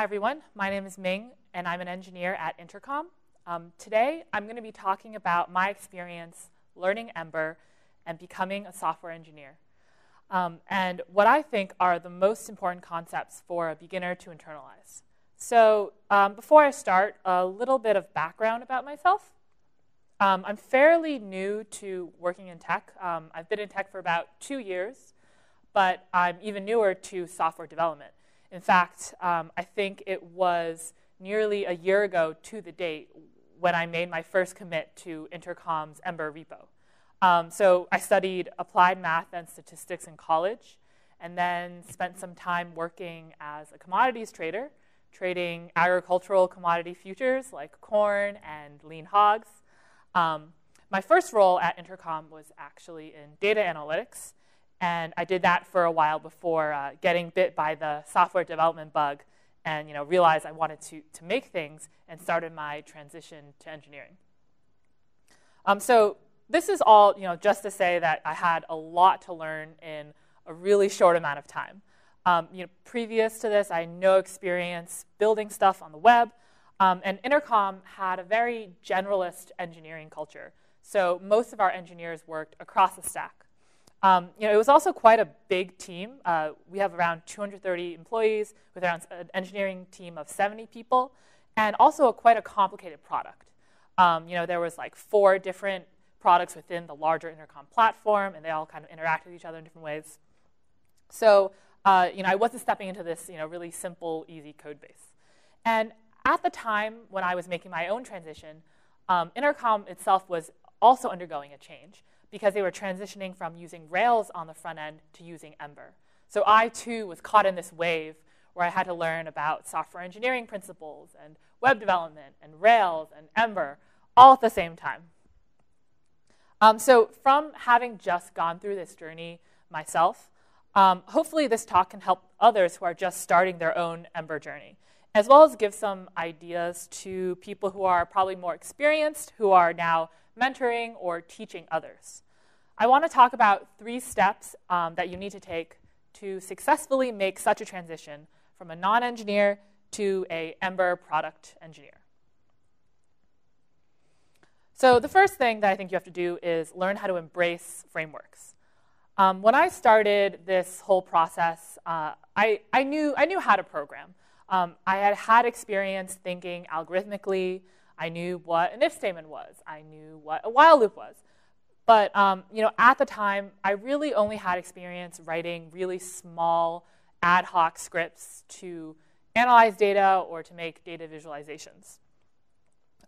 Hi, everyone. My name is Ming, and I'm an engineer at Intercom. Um, today, I'm going to be talking about my experience learning Ember and becoming a software engineer, um, and what I think are the most important concepts for a beginner to internalize. So, um, before I start, a little bit of background about myself. Um, I'm fairly new to working in tech. Um, I've been in tech for about two years, but I'm even newer to software development. In fact, um, I think it was nearly a year ago to the date when I made my first commit to Intercom's Ember repo. Um, so I studied applied math and statistics in college, and then spent some time working as a commodities trader, trading agricultural commodity futures like corn and lean hogs. Um, my first role at Intercom was actually in data analytics, and I did that for a while before uh, getting bit by the software development bug and you know, realized I wanted to, to make things and started my transition to engineering. Um, so this is all you know, just to say that I had a lot to learn in a really short amount of time. Um, you know, previous to this, I had no experience building stuff on the web, um, and Intercom had a very generalist engineering culture. So most of our engineers worked across the stack. Um, you know, it was also quite a big team. Uh, we have around 230 employees with around an engineering team of 70 people, and also a, quite a complicated product. Um, you know, there was like four different products within the larger Intercom platform, and they all kind of interact with each other in different ways. So, uh, you know, I wasn't stepping into this, you know, really simple, easy code base. And at the time when I was making my own transition, um, Intercom itself was also undergoing a change because they were transitioning from using Rails on the front end to using Ember. So I too was caught in this wave where I had to learn about software engineering principles and web development and Rails and Ember all at the same time. Um, so from having just gone through this journey myself, um, hopefully this talk can help others who are just starting their own Ember journey, as well as give some ideas to people who are probably more experienced, who are now mentoring, or teaching others. I want to talk about three steps um, that you need to take to successfully make such a transition from a non-engineer to a Ember product engineer. So the first thing that I think you have to do is learn how to embrace frameworks. Um, when I started this whole process, uh, I, I, knew, I knew how to program. Um, I had had experience thinking algorithmically, I knew what an if statement was. I knew what a while loop was. But um, you know, at the time, I really only had experience writing really small ad hoc scripts to analyze data or to make data visualizations.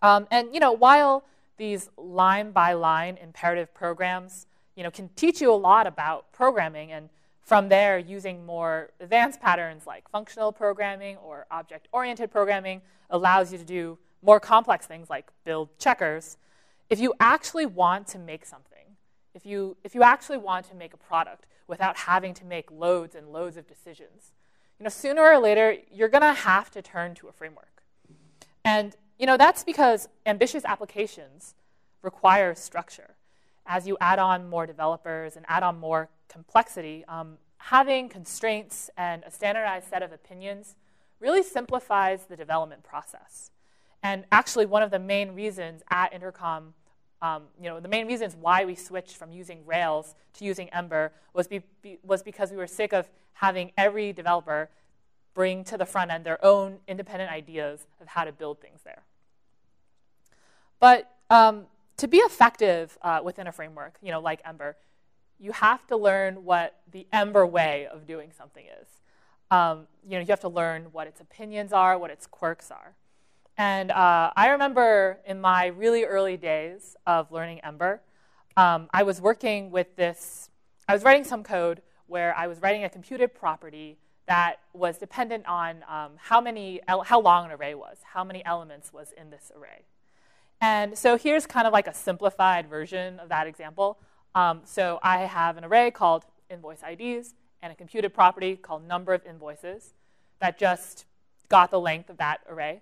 Um, and you know, while these line by line imperative programs you know, can teach you a lot about programming and from there using more advanced patterns like functional programming or object-oriented programming allows you to do more complex things like build checkers, if you actually want to make something, if you, if you actually want to make a product without having to make loads and loads of decisions, you know, sooner or later, you're going to have to turn to a framework. And you know, that's because ambitious applications require structure. As you add on more developers and add on more complexity, um, having constraints and a standardized set of opinions really simplifies the development process. And actually, one of the main reasons at Intercom, um, you know, the main reasons why we switched from using Rails to using Ember was, be, be, was because we were sick of having every developer bring to the front end their own independent ideas of how to build things there. But um, to be effective uh, within a framework, you know, like Ember, you have to learn what the Ember way of doing something is. Um, you know, you have to learn what its opinions are, what its quirks are. And uh, I remember in my really early days of learning Ember, um, I was working with this, I was writing some code where I was writing a computed property that was dependent on um, how, many, how long an array was, how many elements was in this array. And so here's kind of like a simplified version of that example. Um, so I have an array called invoice IDs and a computed property called number of invoices that just got the length of that array.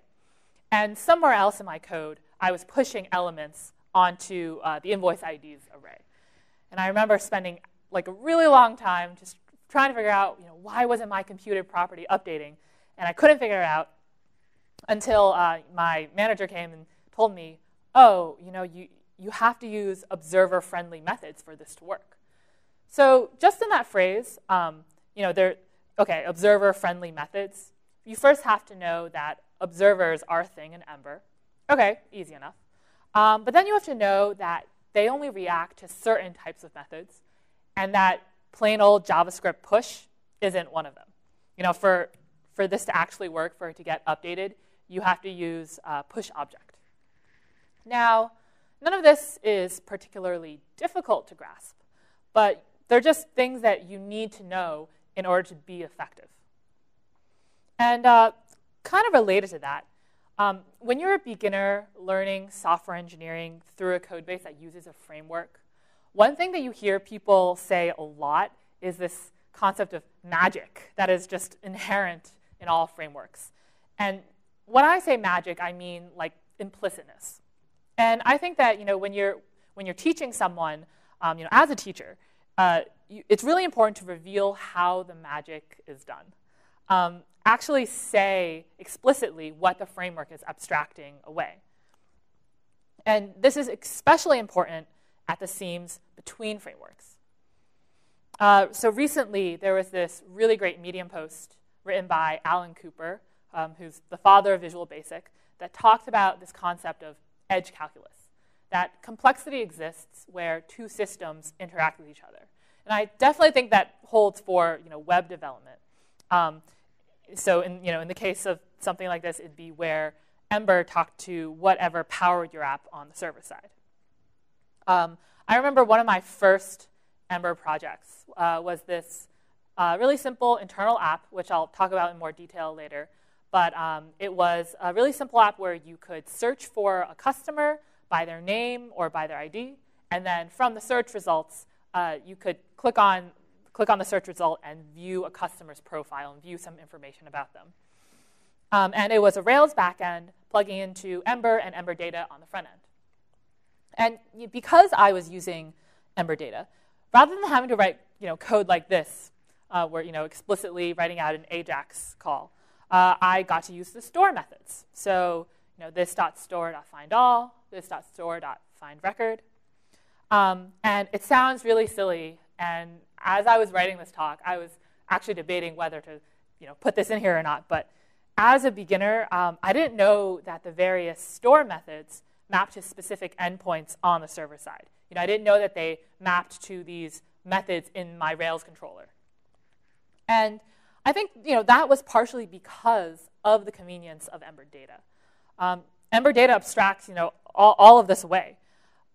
And somewhere else in my code, I was pushing elements onto uh, the invoice IDs array. And I remember spending like a really long time just trying to figure out, you know, why wasn't my computed property updating? And I couldn't figure it out until uh, my manager came and told me, oh, you know, you, you have to use observer-friendly methods for this to work. So just in that phrase, um, you know, there, okay, observer-friendly methods, you first have to know that observers are a thing in Ember. Okay, easy enough. Um, but then you have to know that they only react to certain types of methods, and that plain old JavaScript push isn't one of them. You know, for, for this to actually work, for it to get updated, you have to use uh, push object. Now, none of this is particularly difficult to grasp, but they're just things that you need to know in order to be effective. And uh, kind of related to that, um, when you're a beginner learning software engineering through a code base that uses a framework, one thing that you hear people say a lot is this concept of magic that is just inherent in all frameworks. And when I say magic, I mean like implicitness. And I think that you know when you're when you're teaching someone, um, you know, as a teacher, uh, you, it's really important to reveal how the magic is done. Um, actually say explicitly what the framework is abstracting away. And this is especially important at the seams between frameworks. Uh, so recently, there was this really great Medium post written by Alan Cooper, um, who's the father of Visual Basic, that talked about this concept of edge calculus, that complexity exists where two systems interact with each other. And I definitely think that holds for you know, web development. Um, so in, you know, in the case of something like this, it'd be where Ember talked to whatever powered your app on the server side. Um, I remember one of my first Ember projects uh, was this uh, really simple internal app, which I'll talk about in more detail later. But um, it was a really simple app where you could search for a customer by their name or by their ID, and then from the search results, uh, you could click on click on the search result and view a customer's profile and view some information about them. Um, and it was a Rails backend plugging into Ember and Ember data on the front end. And because I was using Ember data, rather than having to write you know, code like this, uh, where you know, explicitly writing out an AJAX call, uh, I got to use the store methods. So you know, this.store.findAll, this.store.findRecord. Um, and it sounds really silly and as I was writing this talk, I was actually debating whether to you know, put this in here or not. But as a beginner, um, I didn't know that the various store methods mapped to specific endpoints on the server side. You know, I didn't know that they mapped to these methods in my Rails controller. And I think you know, that was partially because of the convenience of Ember Data. Um, Ember Data abstracts you know, all, all of this away.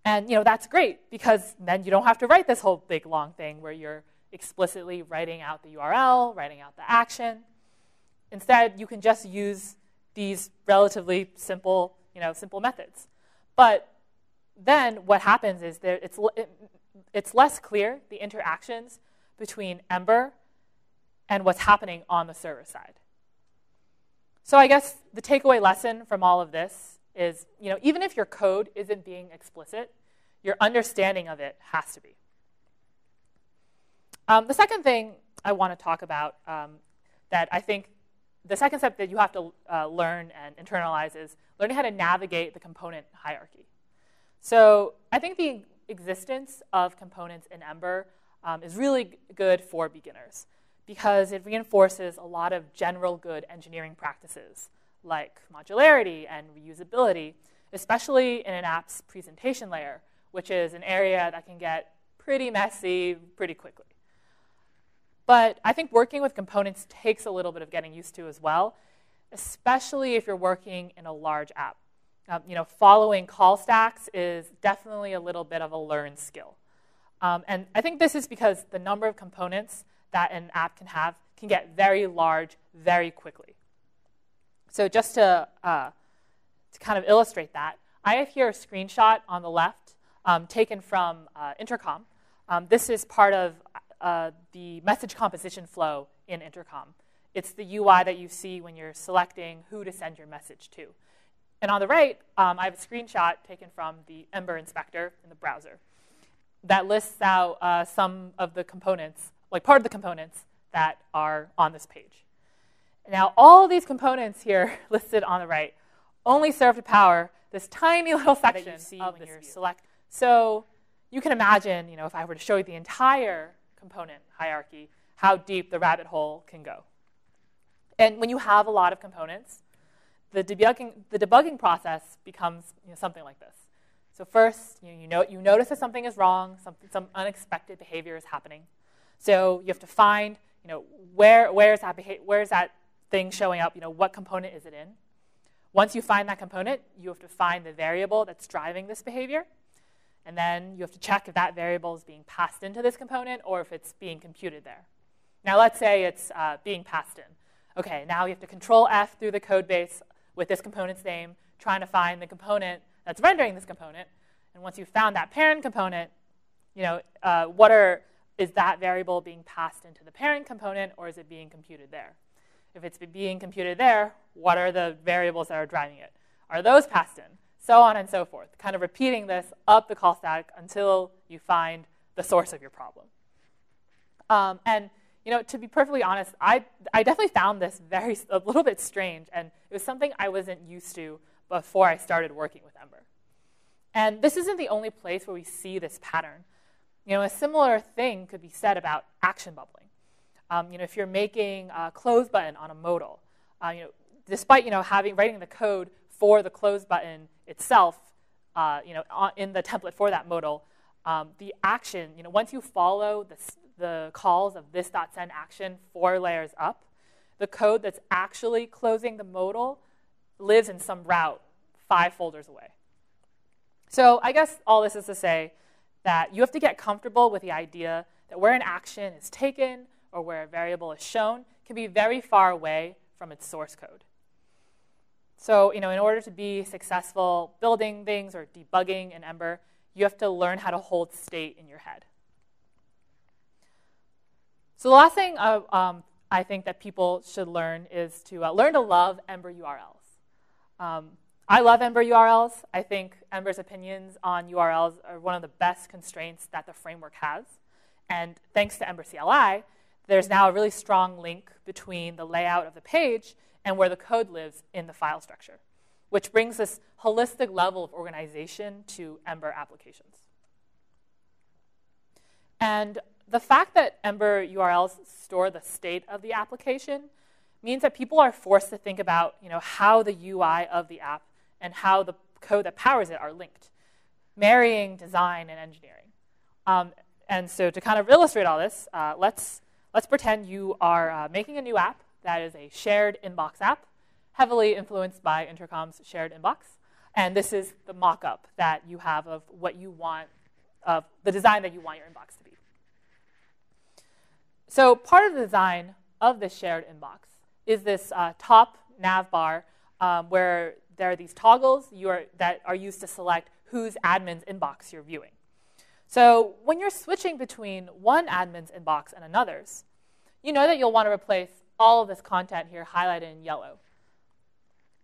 And you know, that's great because then you don't have to write this whole big long thing where you're explicitly writing out the URL, writing out the action. Instead, you can just use these relatively simple, you know, simple methods. But then what happens is that it's, it, it's less clear, the interactions between Ember and what's happening on the server side. So I guess the takeaway lesson from all of this is, you know, even if your code isn't being explicit, your understanding of it has to be. Um, the second thing I want to talk about um, that I think the second step that you have to uh, learn and internalize is learning how to navigate the component hierarchy. So I think the existence of components in Ember um, is really good for beginners because it reinforces a lot of general good engineering practices like modularity and reusability, especially in an app's presentation layer, which is an area that can get pretty messy pretty quickly. But I think working with components takes a little bit of getting used to as well, especially if you're working in a large app. Um, you know, following call stacks is definitely a little bit of a learned skill. Um, and I think this is because the number of components that an app can have can get very large very quickly. So just to, uh, to kind of illustrate that, I have here a screenshot on the left um, taken from uh, Intercom. Um, this is part of uh, the message composition flow in Intercom. It's the UI that you see when you're selecting who to send your message to. And on the right, um, I have a screenshot taken from the Ember inspector in the browser that lists out uh, some of the components, like part of the components that are on this page. Now, all of these components here listed on the right only serve to power this tiny little section that you see of when you're select. So you can imagine, you know, if I were to show you the entire component hierarchy, how deep the rabbit hole can go. And when you have a lot of components, the debugging, the debugging process becomes you know, something like this. So first, you, know, you, know, you notice that something is wrong, some, some unexpected behavior is happening. So you have to find, you know, where, where, is that where is that thing showing up? You know, what component is it in? Once you find that component, you have to find the variable that's driving this behavior. And then you have to check if that variable is being passed into this component or if it's being computed there. Now let's say it's uh, being passed in. Okay, now you have to control F through the code base with this component's name, trying to find the component that's rendering this component. And once you've found that parent component, you know, uh, what are, is that variable being passed into the parent component or is it being computed there? If it's being computed there, what are the variables that are driving it? Are those passed in? So on and so forth, kind of repeating this up the call stack until you find the source of your problem. Um, and you know, to be perfectly honest, I, I definitely found this very a little bit strange, and it was something I wasn't used to before I started working with Ember. And this isn't the only place where we see this pattern. You know, a similar thing could be said about action bubbling. Um, you know, if you're making a close button on a modal, uh, you know, despite you know having writing the code for the close button itself, uh, you know, in the template for that modal, um, the action, you know, once you follow the, the calls of this.send action four layers up, the code that's actually closing the modal lives in some route five folders away. So I guess all this is to say that you have to get comfortable with the idea that where an action is taken or where a variable is shown can be very far away from its source code. So, you know, in order to be successful building things or debugging in Ember, you have to learn how to hold state in your head. So the last thing uh, um, I think that people should learn is to uh, learn to love Ember URLs. Um, I love Ember URLs. I think Ember's opinions on URLs are one of the best constraints that the framework has. And thanks to Ember CLI, there's now a really strong link between the layout of the page and where the code lives in the file structure, which brings this holistic level of organization to Ember applications. And the fact that Ember URLs store the state of the application means that people are forced to think about you know, how the UI of the app and how the code that powers it are linked, marrying design and engineering. Um, and so to kind of illustrate all this, uh, let's, let's pretend you are uh, making a new app that is a shared inbox app, heavily influenced by Intercom's shared inbox. And this is the mock-up that you have of what you want, of the design that you want your inbox to be. So part of the design of this shared inbox is this uh, top nav bar um, where there are these toggles are, that are used to select whose admin's inbox you're viewing. So when you're switching between one admin's inbox and another's, you know that you'll want to replace all of this content here highlighted in yellow.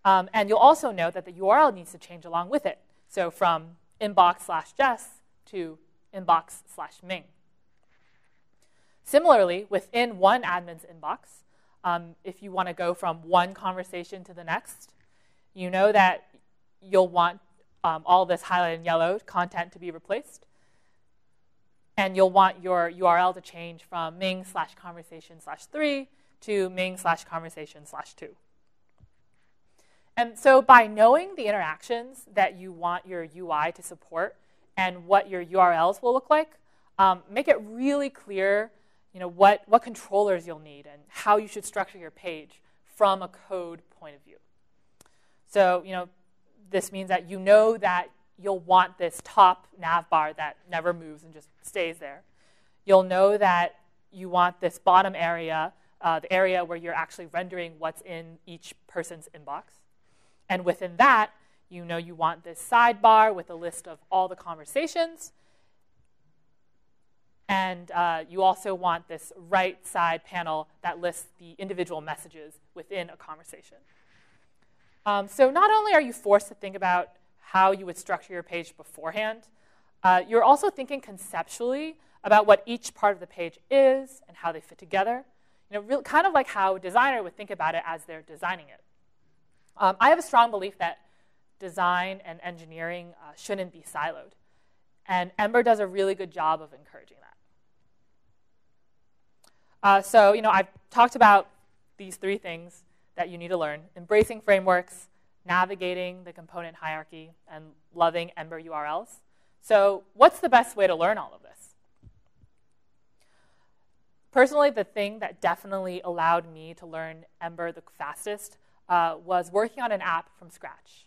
Um, and you'll also note that the URL needs to change along with it. So from inbox slash Jess to inbox slash Ming. Similarly, within one admin's inbox, um, if you want to go from one conversation to the next, you know that you'll want um, all this highlighted in yellow content to be replaced. And you'll want your URL to change from Ming slash conversation slash 3 to Ming slash conversation slash 2. And so by knowing the interactions that you want your UI to support and what your URLs will look like, um, make it really clear you know, what, what controllers you'll need and how you should structure your page from a code point of view. So you know, this means that you know that you'll want this top nav bar that never moves and just stays there. You'll know that you want this bottom area uh, the area where you're actually rendering what's in each person's inbox. And within that, you know you want this sidebar with a list of all the conversations. And uh, you also want this right side panel that lists the individual messages within a conversation. Um, so not only are you forced to think about how you would structure your page beforehand, uh, you're also thinking conceptually about what each part of the page is and how they fit together You know, real, kind of like how a designer would think about it as they're designing it. Um, I have a strong belief that design and engineering uh, shouldn't be siloed. And Ember does a really good job of encouraging that. Uh, so, you know, I've talked about these three things that you need to learn embracing frameworks, navigating the component hierarchy, and loving Ember URLs. So, what's the best way to learn all of this? Personally, the thing that definitely allowed me to learn Ember the fastest uh, was working on an app from scratch.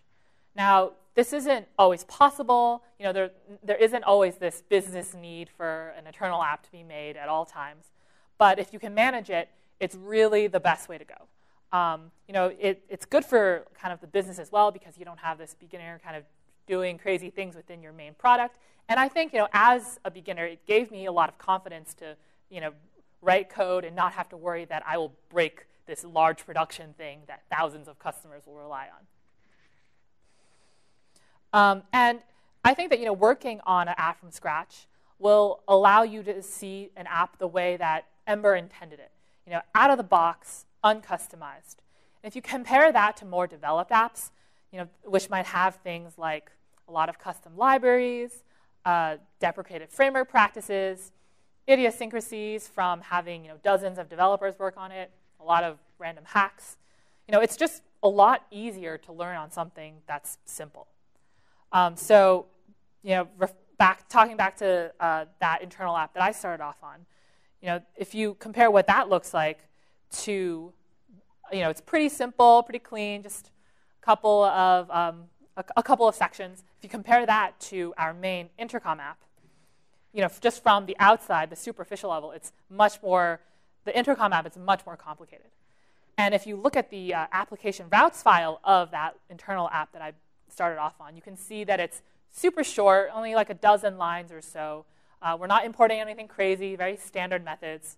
Now, this isn't always possible. You know, there, there isn't always this business need for an internal app to be made at all times. But if you can manage it, it's really the best way to go. Um, you know, it, it's good for kind of the business as well because you don't have this beginner kind of doing crazy things within your main product. And I think, you know, as a beginner, it gave me a lot of confidence to, you know, write code and not have to worry that I will break this large production thing that thousands of customers will rely on. Um, and I think that you know, working on an app from scratch will allow you to see an app the way that Ember intended it. You know, out of the box, uncustomized. And if you compare that to more developed apps, you know, which might have things like a lot of custom libraries, uh, deprecated framework practices, idiosyncrasies from having you know, dozens of developers work on it, a lot of random hacks. You know, it's just a lot easier to learn on something that's simple. Um, so, you know, back talking back to uh, that internal app that I started off on, you know, if you compare what that looks like to, you know, it's pretty simple, pretty clean, just a couple of um, a, a couple of sections. If you compare that to our main intercom app, you know, just from the outside, the superficial level, it's much more, the intercom app is much more complicated. And if you look at the uh, application routes file of that internal app that I started off on, you can see that it's super short, only like a dozen lines or so. Uh, we're not importing anything crazy, very standard methods.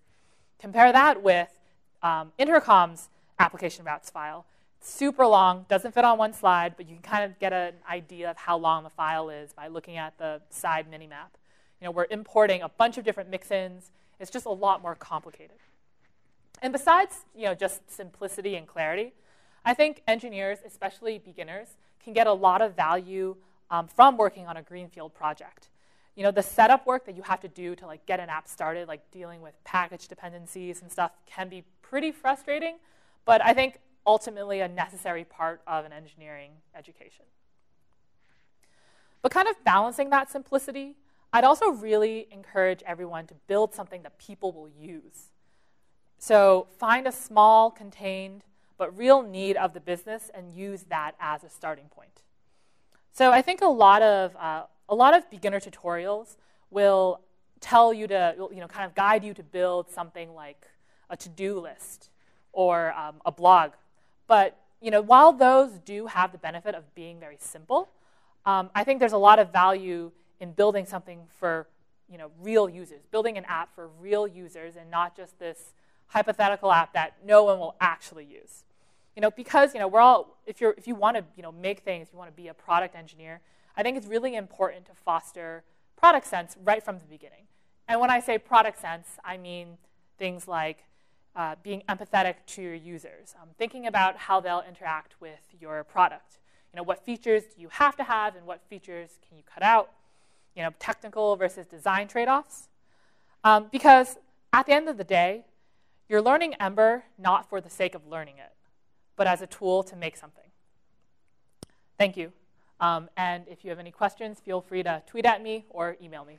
Compare that with um, Intercom's application routes file. super long, doesn't fit on one slide, but you can kind of get an idea of how long the file is by looking at the side minimap. You know, we're importing a bunch of different mixins. It's just a lot more complicated. And besides, you know, just simplicity and clarity, I think engineers, especially beginners, can get a lot of value um, from working on a greenfield project. You know, the setup work that you have to do to like get an app started, like dealing with package dependencies and stuff, can be pretty frustrating, but I think ultimately a necessary part of an engineering education. But kind of balancing that simplicity I'd also really encourage everyone to build something that people will use. So find a small, contained, but real need of the business and use that as a starting point. So I think a lot of, uh, a lot of beginner tutorials will tell you to, you know, kind of guide you to build something like a to-do list or um, a blog. But you know, while those do have the benefit of being very simple, um, I think there's a lot of value in building something for you know, real users, building an app for real users and not just this hypothetical app that no one will actually use. You know, because you know, we're all, if, you're, if you want to you know, make things, you want to be a product engineer, I think it's really important to foster product sense right from the beginning. And when I say product sense, I mean things like uh, being empathetic to your users, um, thinking about how they'll interact with your product. You know, what features do you have to have and what features can you cut out? you know, technical versus design trade-offs. Um, because at the end of the day, you're learning Ember not for the sake of learning it, but as a tool to make something. Thank you. Um, and if you have any questions, feel free to tweet at me or email me.